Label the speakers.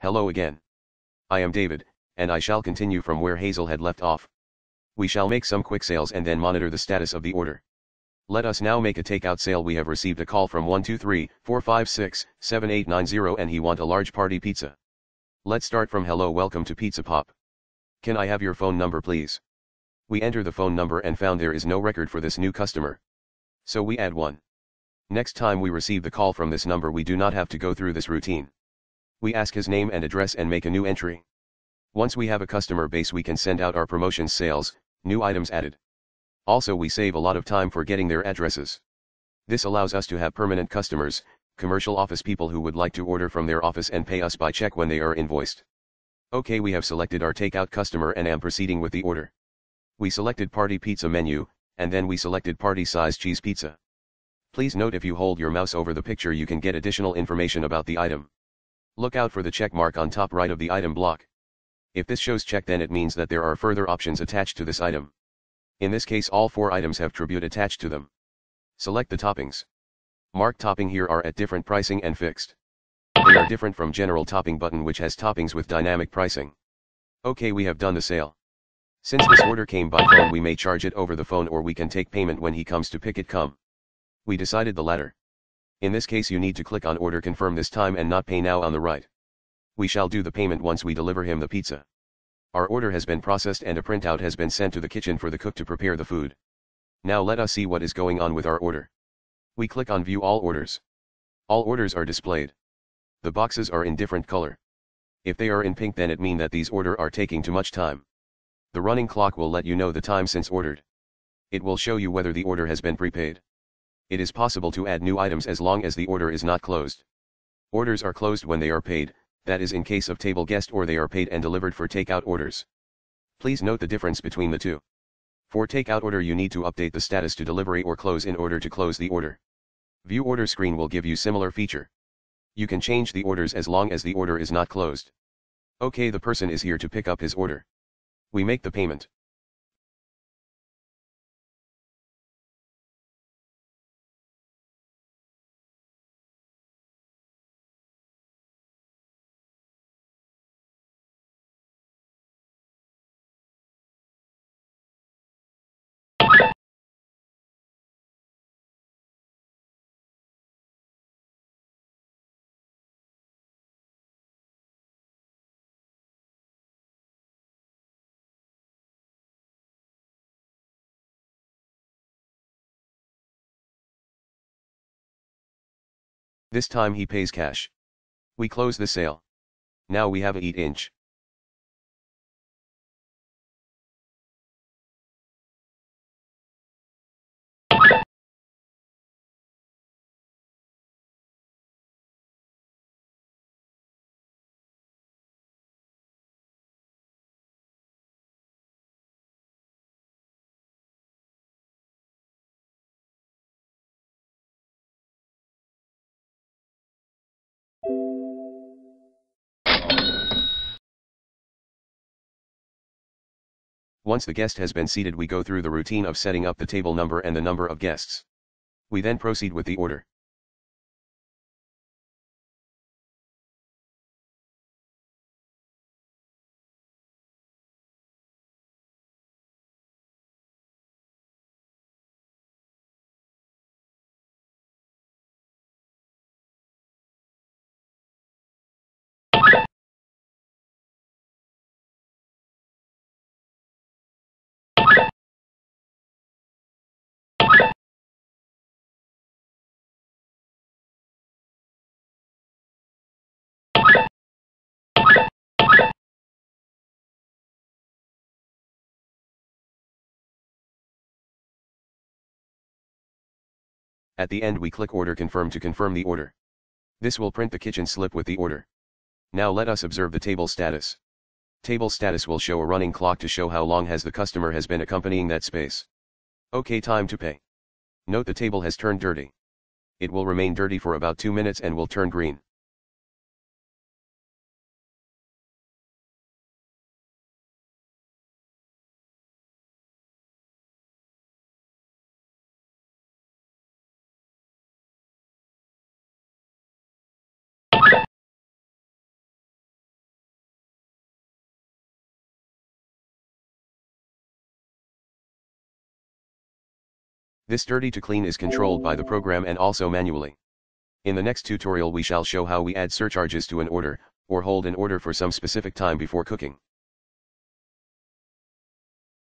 Speaker 1: Hello again. I am David, and I shall continue from where Hazel had left off. We shall make some quick sales and then monitor the status of the order. Let us now make a takeout sale. We have received a call from 123 456 7890 and he want a large party pizza. Let's start from hello welcome to Pizza Pop. Can I have your phone number please? We enter the phone number and found there is no record for this new customer. So we add one. Next time we receive the call from this number we do not have to go through this routine. We ask his name and address and make a new entry. Once we have a customer base we can send out our promotions sales, new items added. Also we save a lot of time for getting their addresses. This allows us to have permanent customers, commercial office people who would like to order from their office and pay us by check when they are invoiced. Okay we have selected our takeout customer and am proceeding with the order. We selected party pizza menu, and then we selected party size cheese pizza. Please note if you hold your mouse over the picture you can get additional information about the item. Look out for the check mark on top right of the item block. If this shows check then it means that there are further options attached to this item. In this case all four items have tribute attached to them. Select the toppings. Mark topping here are at different pricing and fixed. They are different from general topping button which has toppings with dynamic pricing. Okay we have done the sale. Since this order came by phone we may charge it over the phone or we can take payment when he comes to pick it come. We decided the latter. In this case you need to click on order confirm this time and not pay now on the right. We shall do the payment once we deliver him the pizza. Our order has been processed and a printout has been sent to the kitchen for the cook to prepare the food. Now let us see what is going on with our order. We click on view all orders. All orders are displayed. The boxes are in different color. If they are in pink then it mean that these order are taking too much time. The running clock will let you know the time since ordered. It will show you whether the order has been prepaid. It is possible to add new items as long as the order is not closed. Orders are closed when they are paid, that is in case of table guest or they are paid and delivered for takeout orders. Please note the difference between the two. For takeout order you need to update the status to delivery or close in order to close the order. View order screen will give you similar feature. You can change the orders as long as the order is not closed. Okay the person is here to pick up his order. We make the payment. This time he pays cash. We close the sale. Now we have a eat inch. Once the guest has been seated we go through the routine of setting up the table number and the number of guests. We then proceed with the order. At the end we click order confirm to confirm the order. This will print the kitchen slip with the order. Now let us observe the table status. Table status will show a running clock to show how long has the customer has been accompanying that space. Okay time to pay. Note the table has turned dirty. It will remain dirty for about 2 minutes and will turn green. This dirty to clean is controlled by the program and also manually. In the next tutorial we shall show how we add surcharges to an order, or hold an order for some specific time before cooking.